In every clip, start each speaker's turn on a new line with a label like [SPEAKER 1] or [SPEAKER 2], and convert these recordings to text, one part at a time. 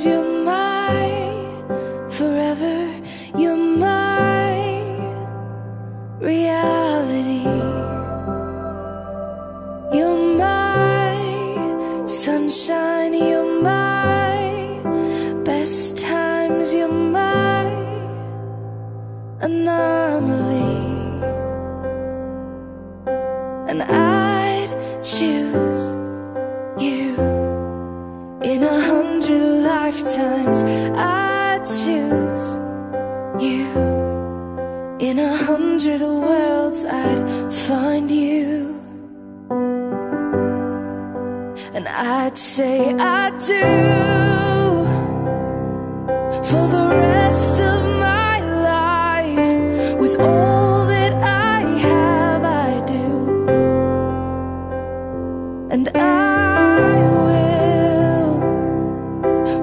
[SPEAKER 1] Cause you're my forever, you're my reality. You're my sunshine, you're my best times, you're my anomaly. And I'd choose you in a hundred lifetimes. I'd choose you in a hundred worlds. I'd find you. And I'd say I do for the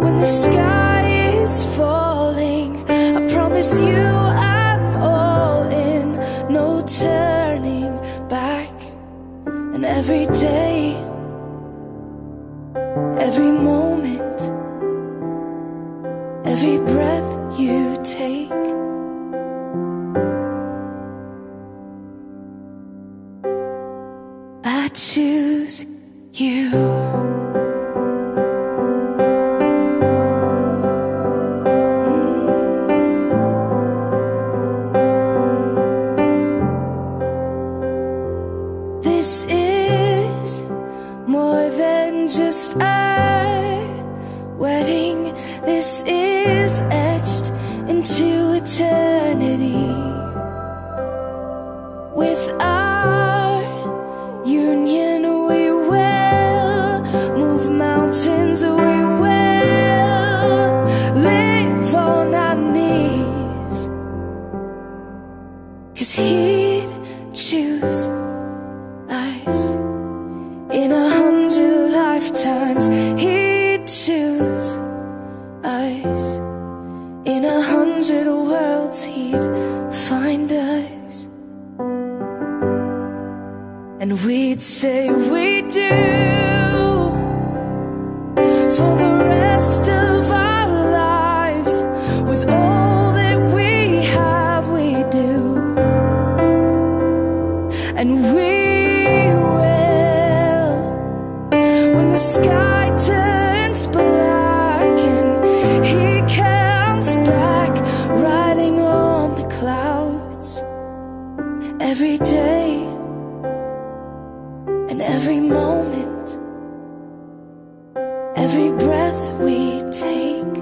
[SPEAKER 1] when the sky is falling. I promise you I'm all in, no turning back. And every day, every moment, every breath you take. I choose you. More than just a wedding. This is etched into eternity. And we'd say we do. For the every moment, every breath we take.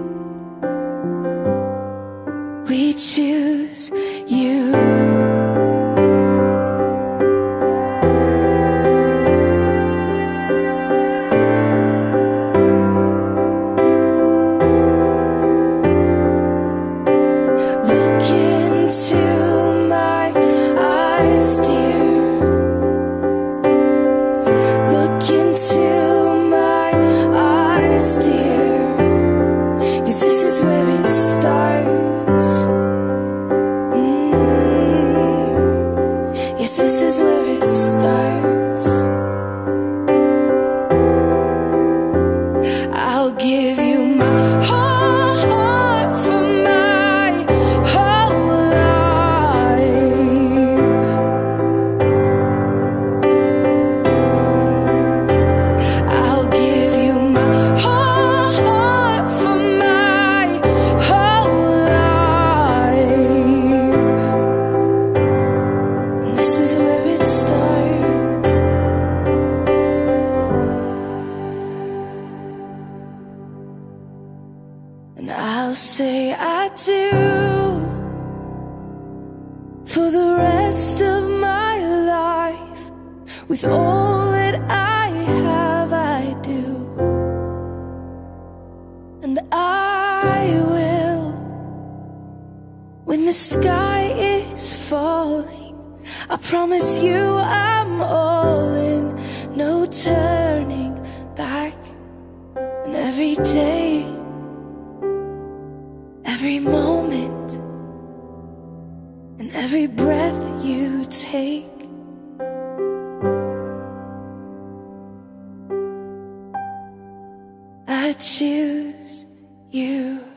[SPEAKER 1] We choose you. And I'll say I do for the rest of my life with all that I have. I do, and I will when the sky is falling. I promise you I'm all in, no turning back. And every day, every moment, and every breath you take. I choose you.